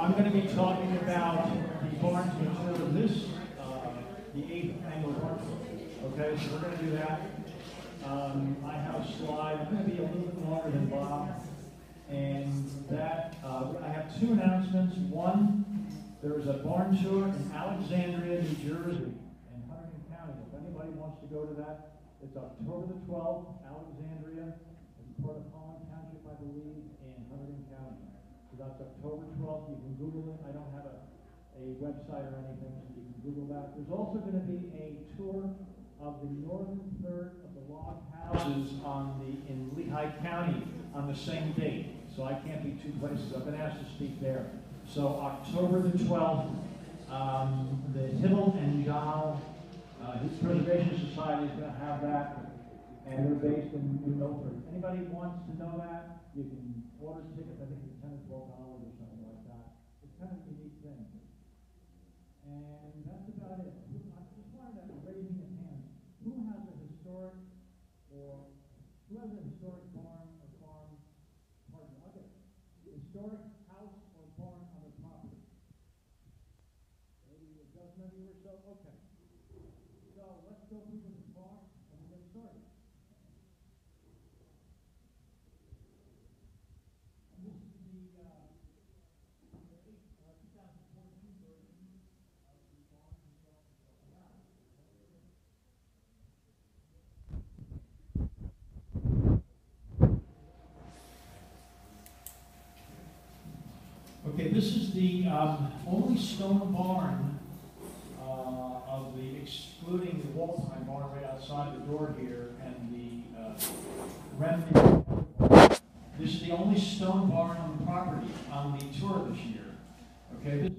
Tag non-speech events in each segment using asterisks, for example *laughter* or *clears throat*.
I'm gonna be talking about the Barnes material, this, uh, the eighth annual Barnes. Okay, so we're gonna do that. Um, I have a slide, I'm gonna be a little bit longer than Bob. And that, uh, I have two announcements. One, there is a barn tour in Alexandria, New Jersey, in Hunterdon County. If anybody wants to go to that, it's October the twelfth, Alexandria, it's part of Holland Township, I believe, in Hunterdon County. So that's October twelfth, you can Google it, I don't have a, a website or anything, so you can Google that. There's also gonna be a tour of the northern third of the log houses on the, in Lehigh County on the same date. So I can't be two places, I've been asked to speak there. So October the twelfth, um, the Hibble and Jowl, uh, Preservation Society is gonna have that, and they're based in New Milford. Anybody wants to know that, you can order tickets, I think it's ten or twelve dollars or something like that. It's kind of a unique thing. And that's about it. Who- I just wanted to raise your hands. Who has a historic or, who has a historic barn or farm, pardon, I'll get, historic house or barn on the property? Maybe a dozen of you or so, okay. So let's go through the farm and we'll get started. And this is the, uh, the eight, uh, two thousand fourteen version of the barn itself. This is the um, only stone barn uh, of the, excluding the wall-time barn right outside the door here and the uh, remnant. This is the only stone barn on the property on the tour this year. Okay,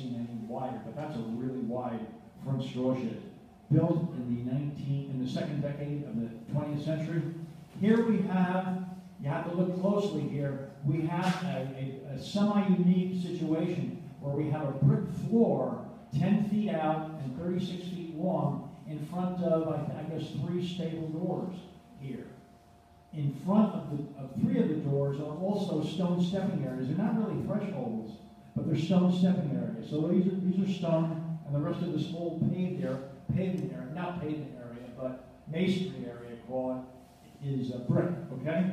seen any wider, but that's a really wide front straw. Built in the nineteen, in the second decade of the twentieth century. Here we have, you have to look closely here, we have a, a, a semi-unique situation where we have a brick floor ten feet out and thirty-six feet long in front of, I, I guess, three stable doors here. In front of the, of three of the doors are also stone stepping areas. They're not really thresholds, but they're stone stepping area. So these are, these are stone, and the rest of this whole paved area, pavement area, not pavement area, but masonry area, call it, is a brick, okay?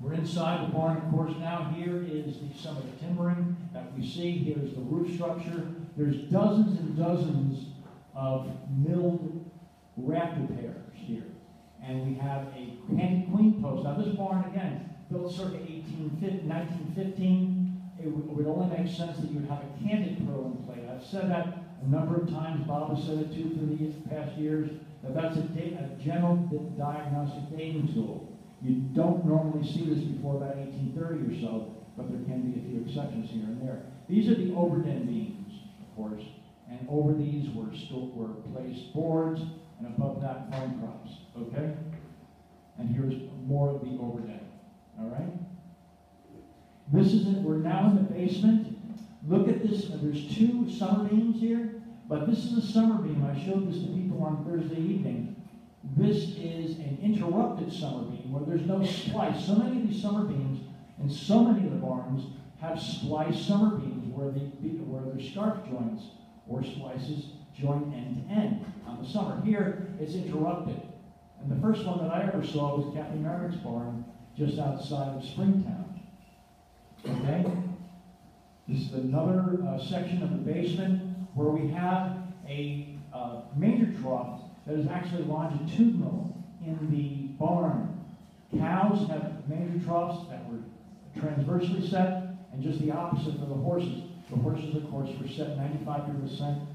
We're inside the barn, of course, now. Here is the, some of the timbering that we see. Here's the roof structure. There's dozens and dozens of milled rafter pairs here. And we have a queen post. Now, this barn, again, built circa 18, 1915, it would, only make sense that you would have a canted purlin plate. I've said that a number of times, Bob has said it too through the past years, that that's a, a general diagnostic dating tool. You don't normally see this before about 1830 or so, but there can be a few exceptions here and there. These are the Overden beams, of course, and over these were still were placed boards, and above that foam crops. Okay, and here's more of the Overden. All right. This is it. We're now in the basement. Look at this. There's two summer beams here, but this is a summer beam. I showed this to people on Thursday evening. This is an interrupted summer beam where there's no splice. So many of these summer beams and so many of the barns have spliced summer beams where the where their scarf joints or splices join end to end on the summer. Here it's interrupted. And the first one that I ever saw was Captain Merrick's barn just outside of Springtown. Okay? This is another uh, section of the basement where we have a uh, manger trough that is actually longitudinal in the barn. Cows have major troughs that were transversely set, and just the opposite for the horses. The horses, of course, were set 95%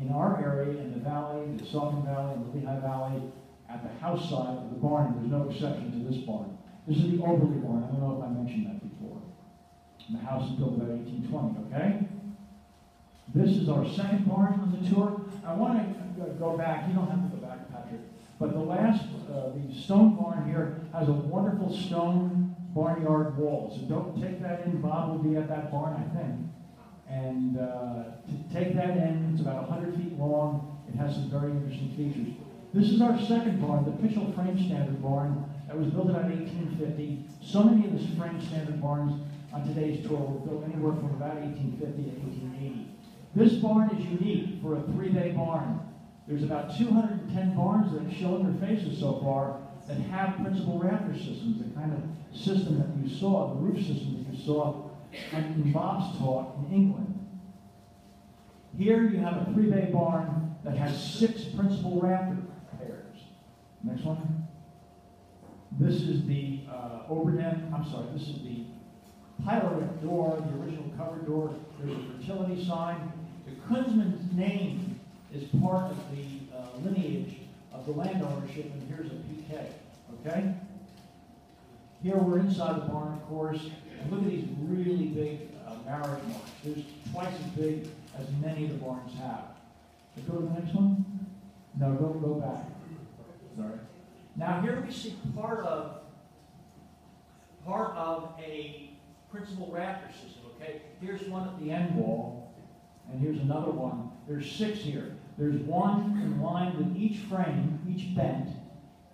in our area, in the valley, the Saucon Valley, and the Lehigh Valley, at the house side of the barn. There's no exception to this barn. This is the Overly barn. I don't know if I mentioned that before. And the house is built about 1820, okay? This is our second barn on the tour. I want to go back. You don't have to go back, Patrick. But the last, uh, the stone barn here has a wonderful stone barnyard wall. So don't take that in. Bob will be at that barn, I think. And uh, to take that in, it's about 100 feet long. It has some very interesting features. This is our second barn, the Pitchell Frame Standard barn that was built about 1850. So many of the frame standard barns on today's tour were built anywhere from about 1850 to 1880. This barn is unique for a three-bay barn. There's about 210 barns that have shown their faces so far that have principal rafter systems, the kind of system that you saw, the roof system that you saw in Bob's talk in England. Here you have a three-bay barn that has six principal rafter pairs. Next one. This is the uh, Overden, I'm sorry, this is the pilot door, the original cover door. There's a fertility sign. The Kunzman's name is part of the uh, lineage of the land ownership, and here's a PK, okay? Here we're inside the barn, of course, and look at these really big uh, marriage marks. There's twice as big as many of the barns have. Go to the next one. No, go, go back. Sorry. Now here we see part of part of a principal rafter system, okay? Here's one at the end wall, and here's another one. There's six here. There's one in line with each frame, each bent,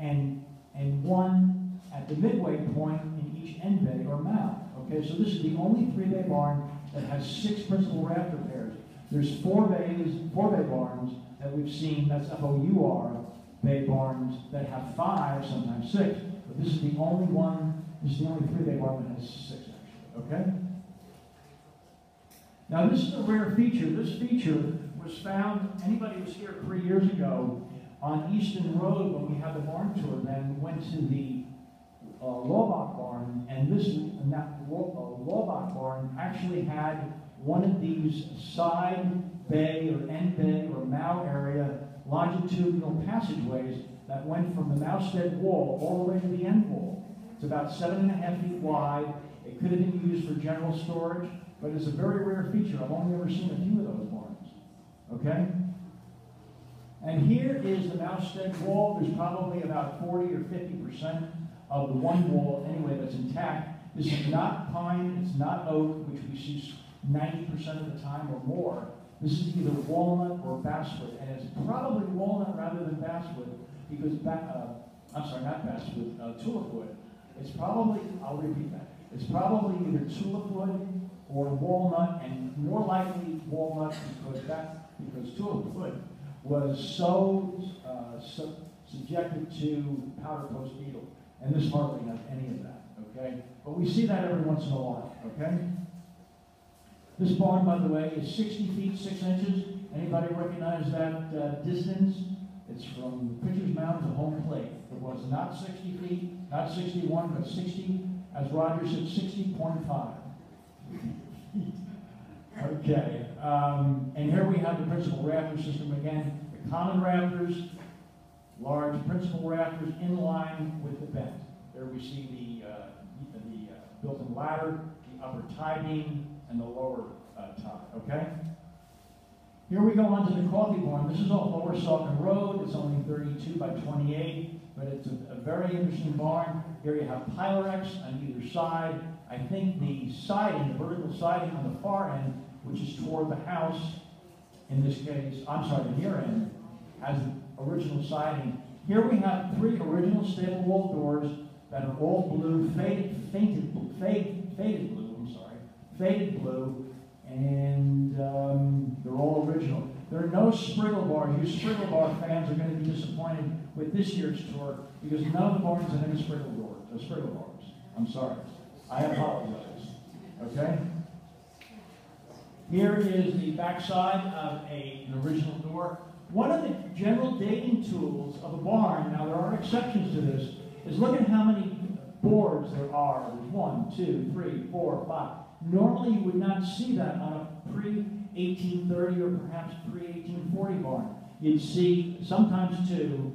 and, and one at the midway point in each end bay or mount. Okay, so this is the only three-bay barn that has six principal rafter pairs. There's four bays, four bay barns that we've seen, that's F-O-U-R, bay barns that have five, sometimes six, but this is the only one, this is the only three bay barn that has six okay? Now this is a rare feature. This feature was found, anybody was here three years ago on Easton Road when we had the barn tour then, we went to the uh, Lawbach barn, and this and that Law- uh, barn actually had one of these side bay or end bay or mow area longitudinal passageways that went from the Mowstead wall all the way to the end wall. It's about seven and a half feet wide. Could have been used for general storage, but it's a very rare feature. I've only ever seen a few of those barns. Okay? And here is the Mowstead wall. There's probably about 40 or 50 percent of the one wall anyway that's intact. This is not pine, it's not oak, which we see 90 percent of the time or more. This is either walnut or basswood, and it's probably walnut rather than basswood because ba- uh, I'm sorry, not basswood, uh, tulip wood. It's probably I'll repeat that. It's probably either tulip wood or walnut, and more likely walnut because that because tulip wood was so, uh, su- subjected to powder post beetle, and this hardly has any of that. Okay, but we see that every once in a while. Okay. This barn, by the way, is 60 feet 6 inches. Anybody recognize that uh, distance? It's from Pitcher's Mound to home plate. It was not 60 feet, not 61, but 60 as Roger said, 60.5. okay, um, and here we have the principal rafter system again. The common rafters, large principal rafters in line with the bent. There we see the, uh, the, the uh, built-in ladder, the upper tie beam, and the lower uh, tie, okay? Here we go on to the coffee barn. This is off Lower Saucon Road. It's only 32 by 28, but it's a, a very interesting barn. Here you have Pyrex on either side. I think the siding, the vertical siding on the far end, which is toward the house, in this case, I'm sorry, the near end, has original siding. Here we have three original stable wall doors that are all blue, faded, fainted, faded, faded blue, I'm sorry, faded blue, and um, they're all original. There are no Spriggle bars. You Spriggle bar fans are going to be disappointed with this year's tour because none of the barns have any Spriggle doors, uh, Spriggle bars. I'm sorry. I apologize. Okay? Here is the backside of a, an original door. One of the general dating tools of a barn, now there are exceptions to this, is look at how many boards there are. There's one, two, three, four, five. Normally you would not see that on a pre-1830 or perhaps pre-1840 barn. You'd see sometimes two,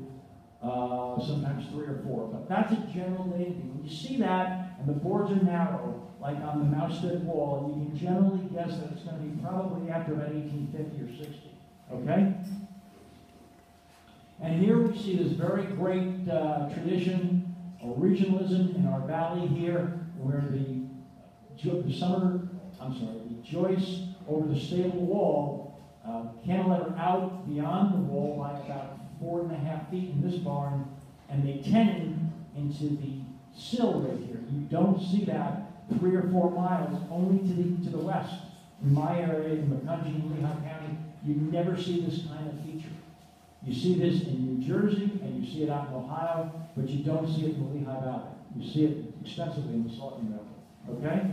uh, sometimes three or four, but that's a general dating. When you see that and the boards are narrow, like on the Mowstead wall, you can generally guess that it's going to be probably after about 1850 or 60. Okay? And here we see this very great uh, tradition or regionalism in our valley here, where the, the summer, I'm sorry, the joists over the stable wall uh, cantilever out beyond the wall by about four and a half feet in this barn, and they tenon into the sill right here. You don't see that three or four miles, only to the, to the west. In my area, in Macungie and Lehigh County, you never see this kind of feature. You see this in New Jersey, and you see it out in Ohio, but you don't see it in the Lehigh Valley. You see it extensively in the Saucon Valley. Okay?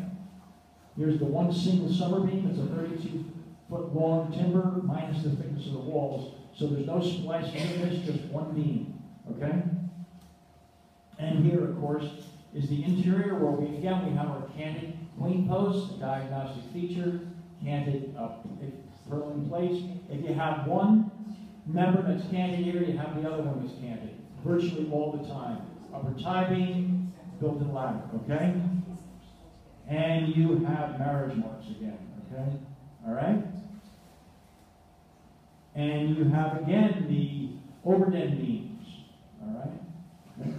Here's the one single summer beam. It's a 32 foot long timber minus the thickness of the walls. So there's no splicing in this, just one beam. Okay? And here, of course, is the interior where we, again, we have our canted queen post, a diagnostic feature, canted uh, purlin. If you have one member that's canted here, you have the other one that's canted, virtually all the time. Upper tie beam, built-in ladder, okay? And you have marriage marks again, okay? All right? And you have, again, the overden beams, all right?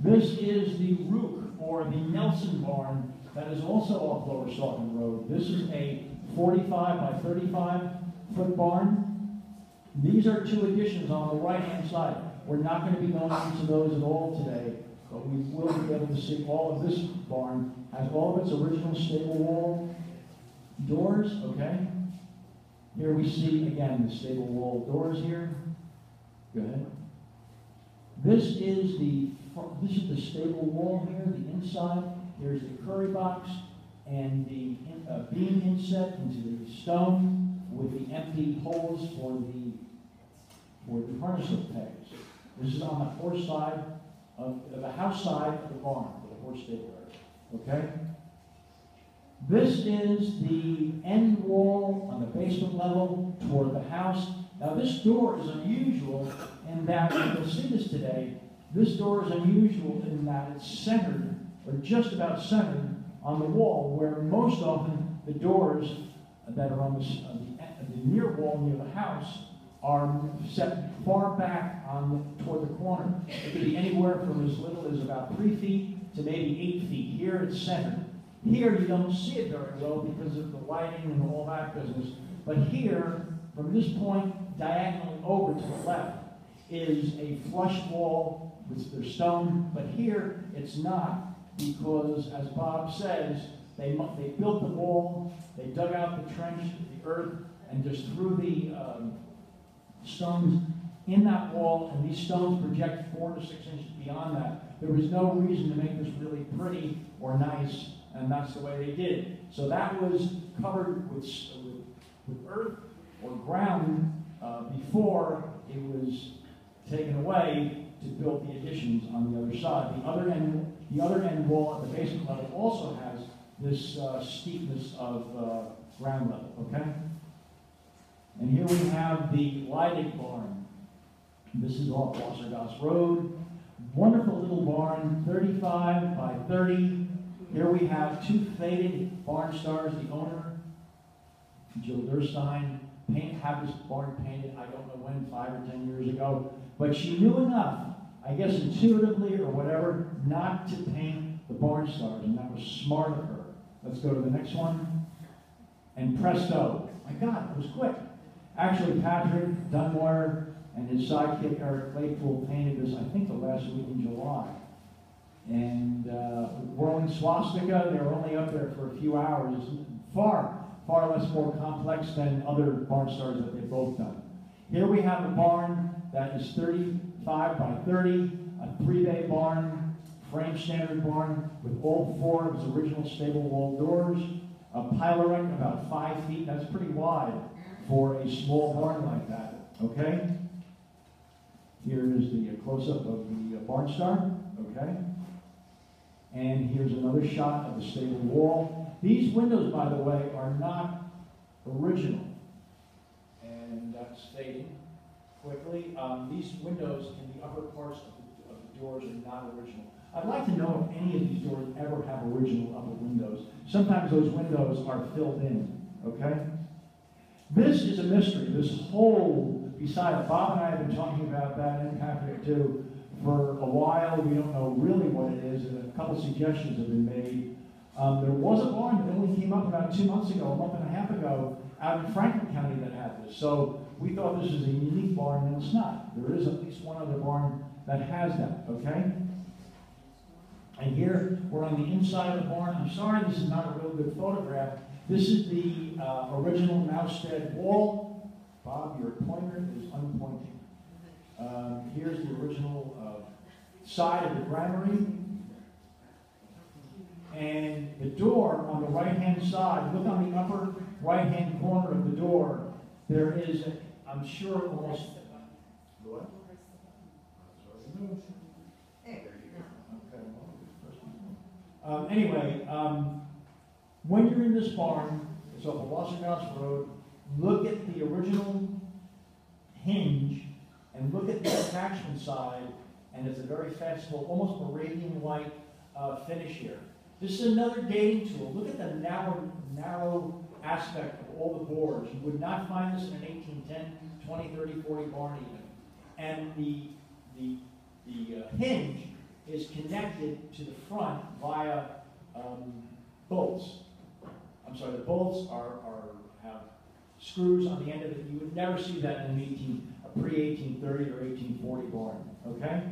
This is the Rook, or the Nelson barn, that is also off Lower Saucon Road. This is a 45 by 35 foot barn. These are two additions on the right-hand side. We're not going to be going into those at all today, but we will be able to see all of this barn has all of its original stable wall doors, okay? Here we see, again, the stable wall doors here. Go ahead. This is the this is the stable wall here, the inside. Here's the curry box and the uh, beam inset into the stone with the empty holes for the for the harness pegs. This is on the horse side of the house side of the barn, for the horse area. Okay? This is the end wall on the basement level toward the house. Now this door is unusual in that, you'll see this today, this door is unusual in that it's centered, or just about centered, on the wall, where most often the doors that are on the, the, the near wall near the house are set far back on toward the corner. It could be anywhere from as little as about three feet to maybe eight feet. Here it's centered. Here you don't see it very well because of the lighting and all that business. But here, from this point diagonally over to the left, is a flush wall with their stone. But here it's not because, as Bob says, they, they built the wall, they dug out the trench, the earth, and just threw the um, stones in that wall, and these stones project four to six inches beyond that. There was no reason to make this really pretty or nice, and that's the way they did. So that was covered with, with, with earth or ground uh, before it was taken away to build the additions on the other side. The other end, the other end wall at the basement level also has this uh, steepness of uh, ground level, okay? And here we have the Leidig barn. This is off Wassergass Road. Wonderful little barn, 35 by 30. Here we have two faded barn stars. The owner, Jill Durstein, paint, have this barn painted, I don't know when, five or 10 years ago. But she knew enough, I guess intuitively or whatever, not to paint the barn stars, and that was smart of her. Let's go to the next one. And presto, my God, it was quick. Actually, Patrick Dunmore and his sidekick Eric Claypool painted this, I think, the last week in July. And uh, whirling swastika, they were only up there for a few hours. Far, far less more complex than other barn stars that they've both done. Here we have a barn that is 35 by 30, a three-bay barn, frame standard barn with all four of its original stable wall doors, a pyloric about five feet, that's pretty wide for a small barn like that, okay? Here is the close-up of the barn star, okay? And here's another shot of the stable wall. These windows, by the way, are not original. And that's fading quickly. Um, these windows in the upper parts of the, of the doors are not original. I'd like to know if any of these doors ever have original upper windows. Sometimes those windows are filled in, okay? This is a mystery. This whole, beside Bob and I have been talking about that and Patrick too for a while. We don't know really what it is, and a couple suggestions have been made. Um, there was a barn that only came up about two months ago, a month and a half ago, out in Franklin County that had this. So we thought this was a unique barn, and it's not. There is at least one other barn that has that, okay? And here, we're on the inside of the barn. I'm sorry this is not a real good photograph. This is the uh, original Mowstead wall. Bob, your pointer is unpointing. Um, here's the original uh, side of the granary. And the door on the right-hand side, look on the upper right-hand corner of the door. There is, i I'm sure, almost... What? Um, anyway, um, when you're in this barn, it's off of Wassergass Road, look at the original hinge and look at the attachment side, and it's a very fashionable, almost Moravian-like uh, finish here. This is another dating tool. Look at the narrow, narrow aspect of all the boards. You would not find this in an 1810, 20, 30, 40 barn even. And the, the, the uh, hinge is connected to the front via um, bolts. I'm sorry, the bolts are, are have screws on the end of it. You would never see that in an 18, a pre-1830 or 1840 barn, okay?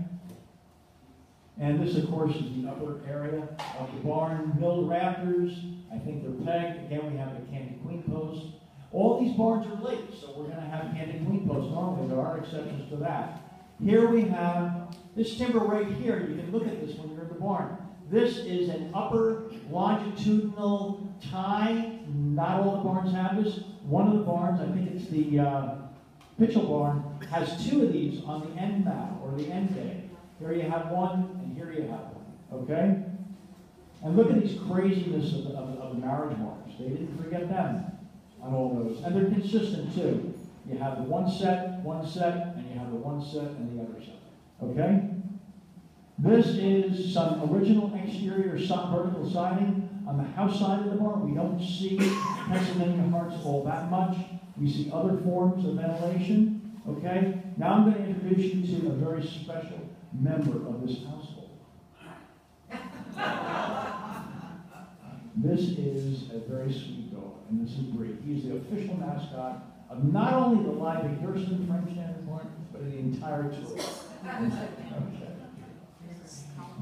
And this, of course, is the upper area of the barn. Milled rafters, I think they're pegged. Again, we have the canted queen post. All these barns are late, so we're going to have canted queen posts normally. There are exceptions to that. Here we have this timber right here. You can look at this when you're in the barn. This is an upper longitudinal tie. Not all the barns have this. One of the barns, I think it's the uh, Pitchell barn, has two of these on the end bow or the end bay. Here you have one, and here you have one. Okay? And look at these craziness of, of, of the marriage marks. They didn't forget them on all those. And they're consistent too. You have the one set, one set, and you have the one set and the other set. Okay? This is some original exterior vertical siding on the house side of the barn. We don't see Pennsylvania hearts all that much. We see other forms of ventilation. Okay? Now I'm going to introduce you to a very special member of this household. this is a very sweet dog, and this is Bree. He's the official mascot of not only the Leidig Thurston Frame Standard Barn, but of the entire tour.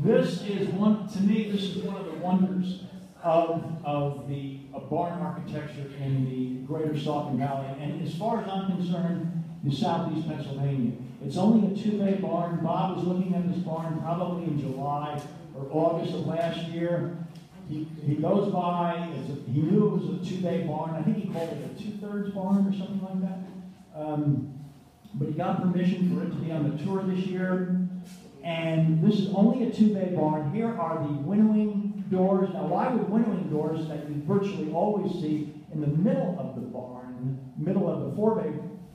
This is one, to me, this is one of the wonders of, of the of barn architecture in the greater Saucon Valley. And as far as I'm concerned, the southeast Pennsylvania. It's only a two-bay barn. Bob was looking at this barn probably in July or August of last year. He, he goes by, a, he knew it was a two-bay barn. I think he called it a two-thirds barn or something like that. Um, but he got permission for it to be on the tour this year. And this is only a two-bay barn. Here are the winnowing doors. Now, why would winnowing doors that you virtually always see in the middle of the barn, middle of the four-bay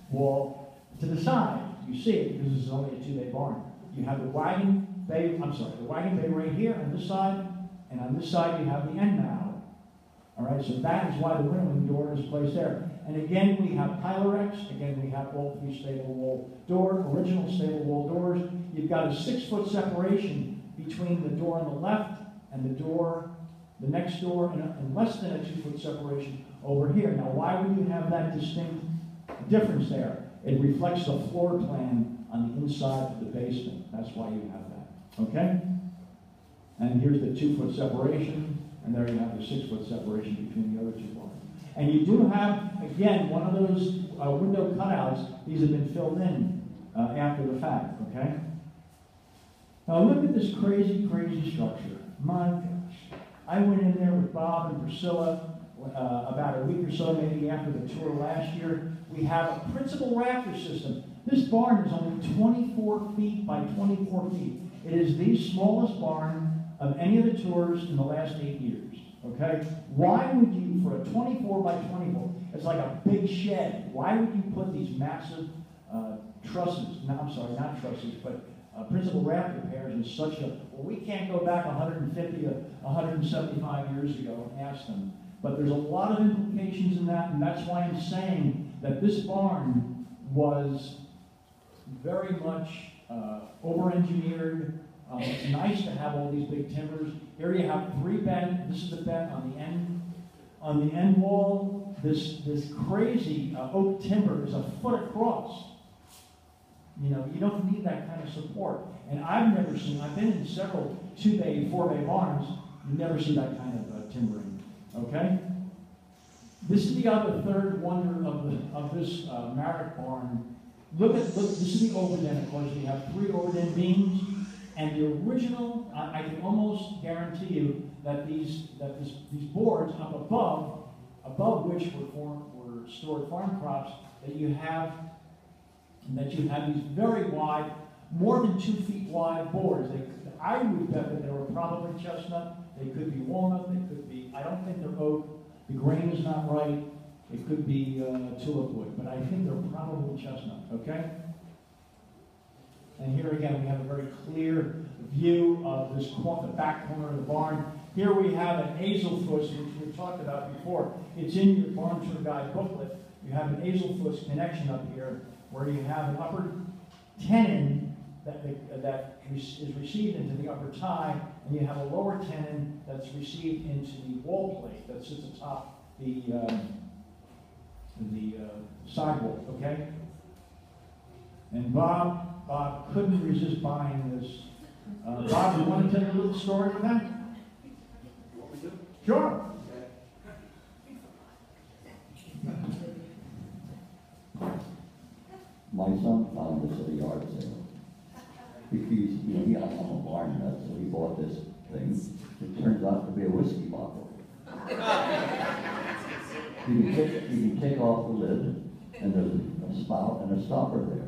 wall, to the side? You see it because this is only a two-bay barn. You have the wagon bay, I'm sorry, the wagon bay right here on this side, and on this side you have the end mow. All right, so that is why the winnowing door is placed there. And again, we have Pylorex. Again, we have all three stable wall door, original stable wall doors. You've got a six-foot separation between the door on the left and the door, the next door, and, a, and less than a two-foot separation over here. Now, why would you have that distinct difference there? It reflects the floor plan on the inside of the basement. That's why you have that. Okay? And here's the two-foot separation, and there you have the six-foot separation between the other two. And you do have, again, one of those uh, window cutouts. These have been filled in uh, after the fact, okay? Now look at this crazy, crazy structure. My gosh. I went in there with Bob and Priscilla uh, about a week or so, maybe after the tour last year. We have a principal rafter system. This barn is only 24 feet by 24 feet. It is the smallest barn of any of the tours in the last eight years. Okay? Why would you, for a 24 by 24, it's like a big shed. Why would you put these massive uh, trusses, no, I'm sorry, not trusses, but uh, principal rafter pairs in such a, well, we can't go back 150 or 175 years ago and ask them. But there's a lot of implications in that, and that's why I'm saying that this barn was very much uh, over-engineered, um, it's nice to have all these big timbers. Here you have three bent. This is the bent on the end on the end wall. This this crazy uh, oak timber is a foot across. You know, you don't need that kind of support. And I've never seen. I've been in several two bay, four bay barns. You never see that kind of uh, timbering. Okay. This is the other third wonder of the of this uh, Marek barn. Look at look. This is the overden. Of course, we have three overden beams. And the original, I, I can almost guarantee you that these that this, these boards up above, above which were, form, were stored farm crops, that you have that you have these very wide, more than two feet wide boards. They, I would bet that they were probably chestnut. They could be walnut. They could be. I don't think they're oak. The grain is not right. It could be uh, tulip wood, but I think they're probably chestnut. Okay. And here again, we have a very clear view of this the back corner of the barn. Here we have an Eselfuss, which we talked about before. It's in your barn tour guide booklet. You have an Eselfuss connection up here where you have an upper tenon that, that is received into the upper tie, and you have a lower tenon that's received into the wall plate that sits atop the, um, the uh, sidewall, okay? And Bob Bob couldn't resist buying this. Uh, Bob, you want to tell a little story with that? Sure. My son found this at a yard sale. Because, you know, he, I'm a barn nut, so he bought this thing. It turns out to be a whiskey bottle. you, can take, you can take off the lid, and there's a spout and a stopper there.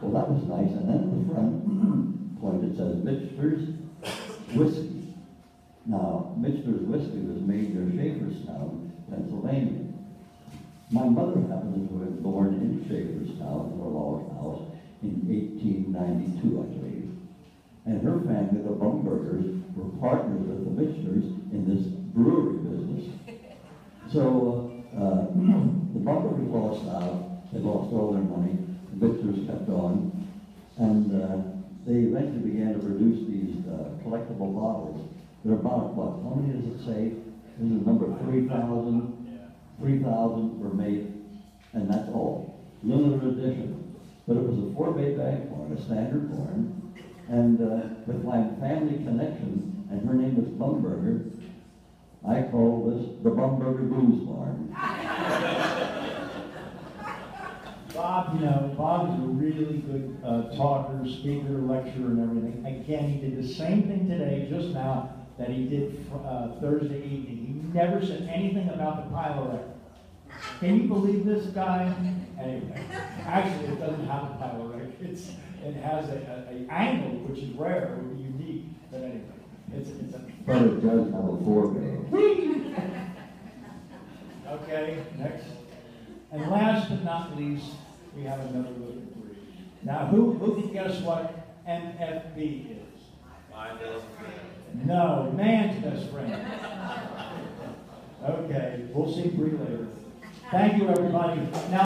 Well, that was nice. And then the front point it says Michter's Whiskey. Now, Michter's Whiskey was made near Schaefferstown, Pennsylvania. My mother happened to have been born in Schaefferstown, in a log house, in 1892, I believe. And her family, the Bumbergers, were partners with the Michters in this brewery business. So uh, *clears throat* the Bumbergers lost out. They lost all their money. Michters kept on, and uh, they eventually began to produce these uh, collectible bottles. They're about, what, how many does it say? This is number 3,000. 3,000 were made, and that's all. Limited edition. But it was a four-bay bag barn, a standard barn, and uh, with my family connection, and her name is Bumberger, I call this the Bumberger Booze Barn. *laughs* Bob, you know, Bob is a really good uh, talker, speaker, lecturer, and everything. Again, he did the same thing today, just now, that he did uh, Thursday evening. He never said anything about the Pylorex. Can you believe this guy? Anyway, actually, it doesn't have a Pylorex. It's it has a, a, a angle, which is rare, would be unique, but anyway, it's, it's a. But it does have a four-barrel. *laughs* Okay, next. And last but not least, we have another little breed. Now, who, who can guess what MFB is? My best friend. No, man's best friend. Okay, we'll see Bree later. Thank you, everybody. Now,